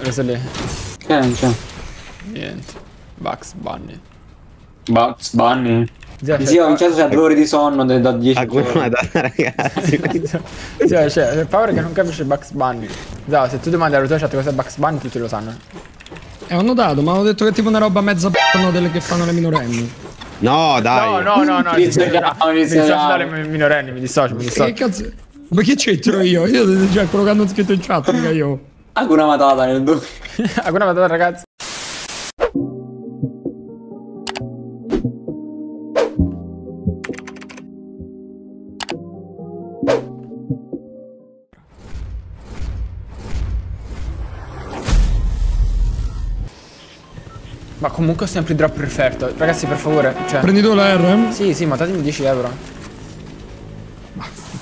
Reso lì. Che non c'è? Niente. Bugs Bunny. Bugs Bunny. Zio, Zio, Vincenzo c'ha due ore di sonno da da 10 Hakuna giorni. Matata, ragazzi. Zio, cioè, c'è paura che non capisce Bugs Bunny. Zio, se tu domandi alla tua chat cos'è Bugs Bunny, tutti lo sanno. Eh, ho notato, ma hanno detto che è tipo una roba mezza p***o delle che fanno le minorenni. No, dai. No, no, no, no. Mi Dissociamo, dissocio mi dissocio dissociamo. dalle minorenni, mi dissocio, mi Che dissocio. cazzo? Ma che c'entro io? Io già quello che hanno scritto in chat, mica io. Hakuna Matata nel dubbio. Alcuna battuta ragazzi. Ma comunque ho sempre il drop perfetto. Ragazzi, per favore. Cioè. Prendi tu la R? Sì, sì, ma datemi 10 euro.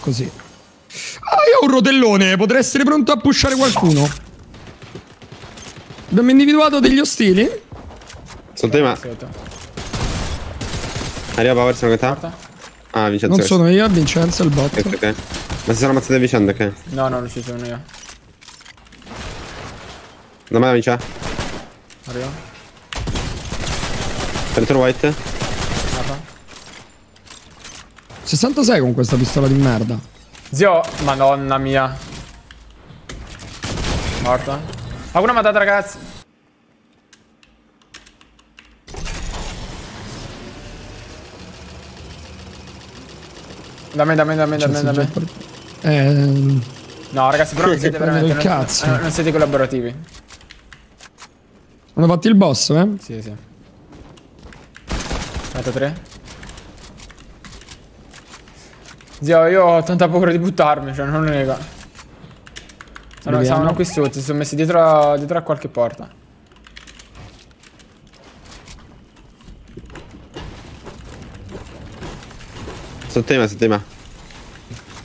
Così. Ho un rotellone, potrei essere pronto a pushare qualcuno. Abbiamo individuato degli ostili? Sotto di me. Sotto. Arriva Power, sono con te? Porta. Ah, Vincenzo. Non sono io, Vincenzo, il bot. Ok, ok. Ma si sono ammazzate a vicenda, ok. No, no, non ci sono io. Da me vince. Arrivo. Dentro white. Nata. 66 con questa pistola di merda. Zio, madonna mia. Morta. Ha una matata, ragazzi. Da me, da me, da me, da me, da me. Eh, No, ragazzi, però non siete veramente. non- cazzo. Non, non siete collaborativi. hanno fatto il boss, eh? Sì, sì. Metto 3. Zio, io ho tanta paura di buttarmi, cioè non lo nego. Sono, Vediamo. stavano qui sotto, si sono messi dietro a, dietro a qualche porta. Di me.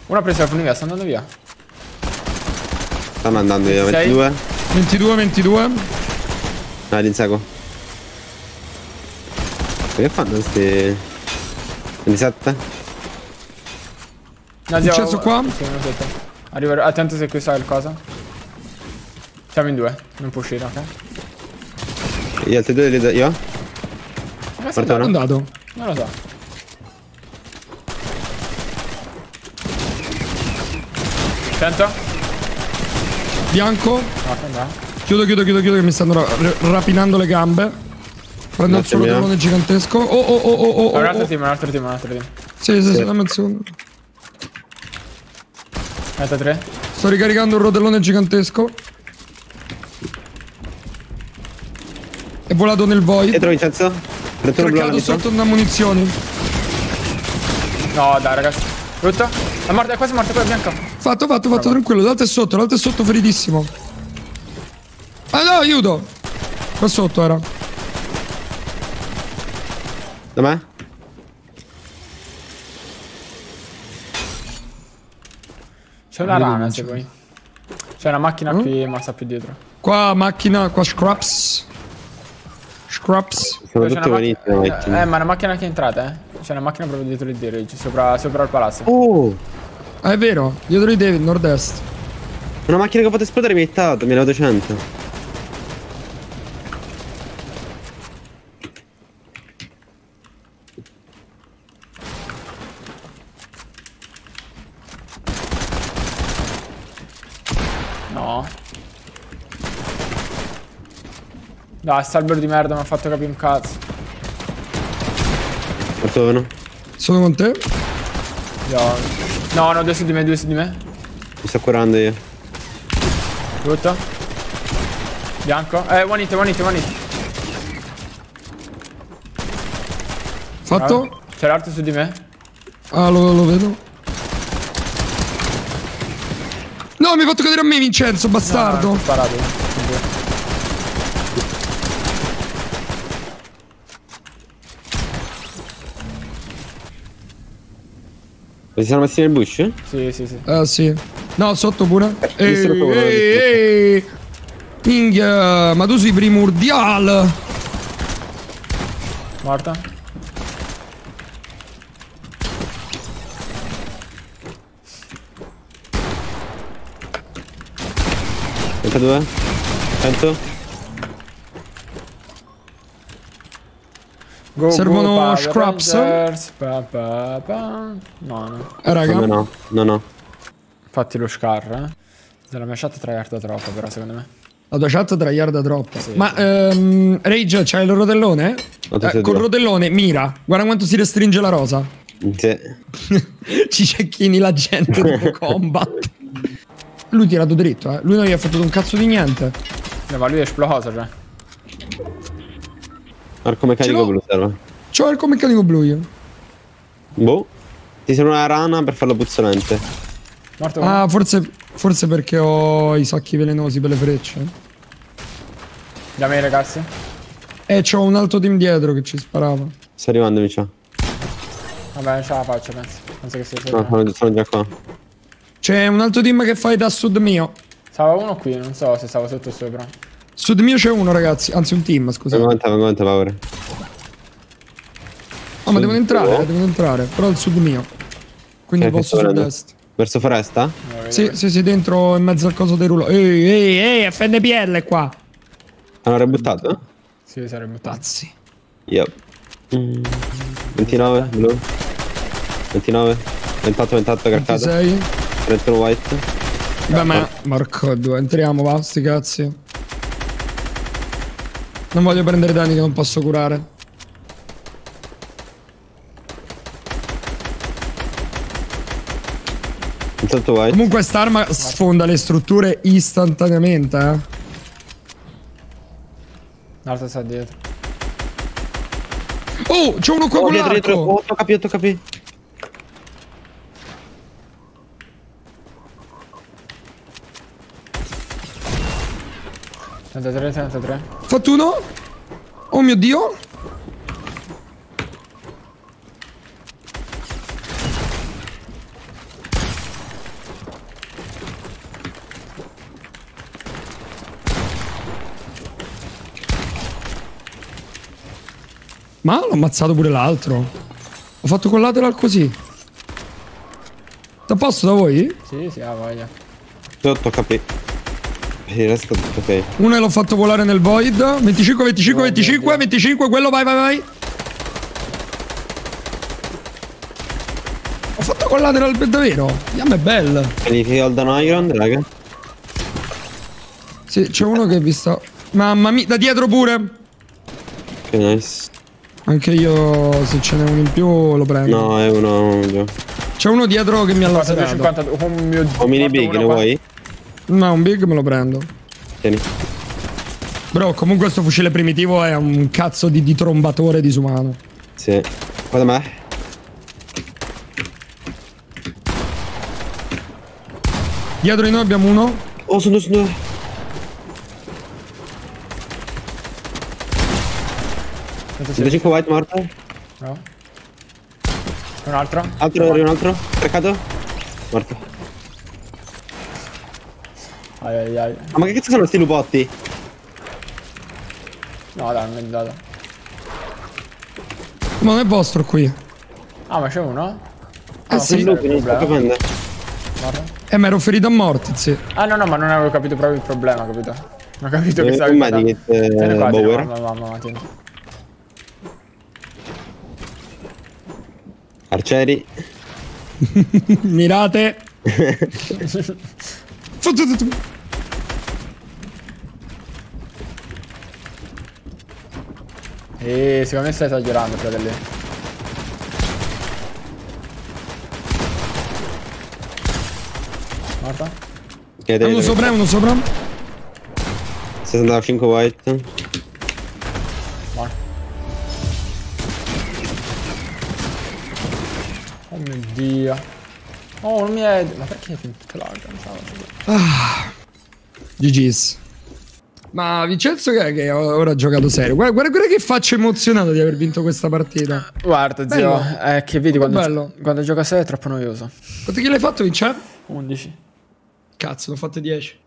Uno ha preso la funivia, sta andando via. Stanno andando io. Sei? 22. 22, 22. Ah, l'inseguo. Ma Che fanno questi... 27? Zio, Successo qua? Arriverò, attento se questo ha il cosa. Siamo in due, non può uscire, ok? Gli altri due li do io? È uno? andato. Non lo so. Sento? Bianco. No, sembra. Chiudo, chiudo, chiudo, chiudo che mi stanno ra- ra- rapinando le gambe. Prendo il suo rotellone gigantesco. Oh, oh, oh, oh, oh, Un oh, altro oh. team, un altro team, un altro team. Sì, sì, sì, dammi un secondo. Metto 3. Sto ricaricando un rotellone gigantesco. È volato nel void. Dietro Vincenzo? 31 blu Traccato sotto da munizioni. No, dai, ragazzi. Brutto. È morta, è quasi morta quella bianca. Fatto, fatto, fatto, tranquillo. L'altro è sotto, l'altro è sotto feridissimo. Ah no, aiuto! Qua sotto era. Da me? C'è una rana, se vuoi. C'è una macchina qui, ma sta più dietro. Qua macchina, qua scraps. Scraps. Sono buonissimi. macchina- vecchi. Eh, ma è una macchina che è entrata, eh. C'è una macchina proprio dietro di Rage, sopra, sopra il palazzo. Oh! Ah, è vero, dietro di David, nord-est. Una macchina che ho fatto esplodere mi ha hittato, 1800. No. Dai, sta albero di merda, mi ha fatto capire un cazzo. Porto uno. Sono con te? Io- No, no, due su di me, due su di me. Mi sto curando io. Brutto. Bianco. Eh, one hit, one hit, one hit. Fatto? Bravo. C'è l'altro su di me. Ah, lo, lo vedo. No, mi hai fatto cadere a me, Vincenzo, bastardo. No, no, sparato. Ma si sono messi nel bush? Sì, sì, sì. Ah, sì. No, sotto pure. Ehi, ehi, ehi. Minchia, ma tu sei primordial. Morta. 32? 100. Go, Servono Power scraps? Pa, pa, pa. No, no. Raga. Come no? No, no. Infatti lo scar, eh. Della mia chat tryhard troppo, però, secondo me. La tua chat tryhard troppo. Ma ehm, Rage, c'hai il tutte Eh, col due. rotellone, mira. Guarda quanto si restringe la rosa. Sì. Ci cecchini la gente dopo combat. Lui tirato dritto, eh. Lui non gli ha fatto un cazzo di niente. No, ma lui è esploso, cioè. Arco meccanico blu serve. C'ho il meccanico blu io. Boh. Ti serve una rana per farlo puzzolente. Morto. Ah, forse, forse perché ho i sacchi velenosi per le frecce. Da me, ragazzi. E c'ho un altro team dietro che ci sparava. Sta arrivando, mi sa. Vabbè, non ce la faccio, penso. Penso che sia No, sono, sono già qua. C'è un altro team che fight a sud mio. Stava uno qui, non so se stava sotto o sopra. Sud mio c'è uno, ragazzi. Anzi, un team, scusa. Vengo avanti, vengo avanti, paura. Oh, ma devono entrare, eh, devono entrare. Però il sud mio. Quindi il sto vedendo. sud-est. Verso foresta? Sì, sì, sì, dentro in mezzo al coso dei rullo. Ehi, ehi, ehi, FNPL qua. Hanno rebuttato? Sì, sarebbe buttato. Pazzi. Yep. Mm. 29, blu. 29. 28, 28, craccato. 26. 31 white. Beh, ma... Marco 2, entriamo, va, sti cazzi. Non voglio prendere danni che non posso curare. Intanto white. Comunque st'arma sfonda le strutture istantaneamente, eh. L'altro sta dietro. Oh, c'è uno qua Oh, con dietro, dietro. l'arco. Oh, tocca più, tocca più. 33, 33. Fatto uno. Oh mio dio. Ma l'ho ammazzato pure l'altro. Ho fatto collateral così. Sta a posto da voi? Sì, sì, ha voglia. Tutto tocca più. Il resto tutto ok. Uno l'ho fatto volare nel void. 25, 25, 25, 25, quello vai, vai, vai. Ho fatto collateral per davvero. Yam è bella. Quindi Golden Iron, raga. Sì, c'è uno che vi sta. Mamma mia, da dietro pure. Ok, nice. Anche io, se ce n'è uno in più, lo prendo. No, è uno. C'è uno dietro che mi ha 52, laserato. 52. Oh mio dio. Ho mini big, ne qua. vuoi? No, un big me lo prendo. Tieni. Bro, comunque sto fucile primitivo è un cazzo di, di trombatore disumano. Sì. Guarda me. Dietro di noi abbiamo uno. Oh, sono due, sono due. Sento 105 white morto. No. Un altro? Altro, arriva un altro. Craccato. Morto. Ai ai ai. Ah, ma che cazzo sono sti lupotti? No, dai, non mi è dato. Ma non è vostro qui. Ah, ma c'è uno? Eh sì. Il lupo, non sto capendo. Eh, ma ero ferito a morte, sì. Ah, no, no, ma non avevo capito proprio il problema, capito? Non ho capito che Eh, stavi come facendo. di, eh, Tieni qua, Bauer? mamma, mamma, mamma, tieni. Arcieri. Mirate. E secondo me stai esagerando, fratelli. Morta? Ok, dai, Uno dai. sopra, uno sopra. 65 white. Morta. Oh mio dio. Oh, non mi è... Ma perché che lag? Più. GG's. Ma Vincenzo che è che ora ha giocato serio. Guarda, guarda, guarda che faccio emozionato di aver vinto questa partita. Guarda, zio, è che vedi quando, Bello. quando gioca 6 è troppo noioso. Quanto che l'hai fatto, Vincenzo? 11. Cazzo, ne ho fatte 10.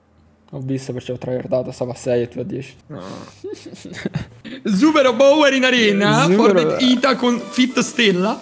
Ho visto perché ho tryhardato, stavo a 6 e tu a 10. Super Bower in arena. Forbit Ita con Fit Stella.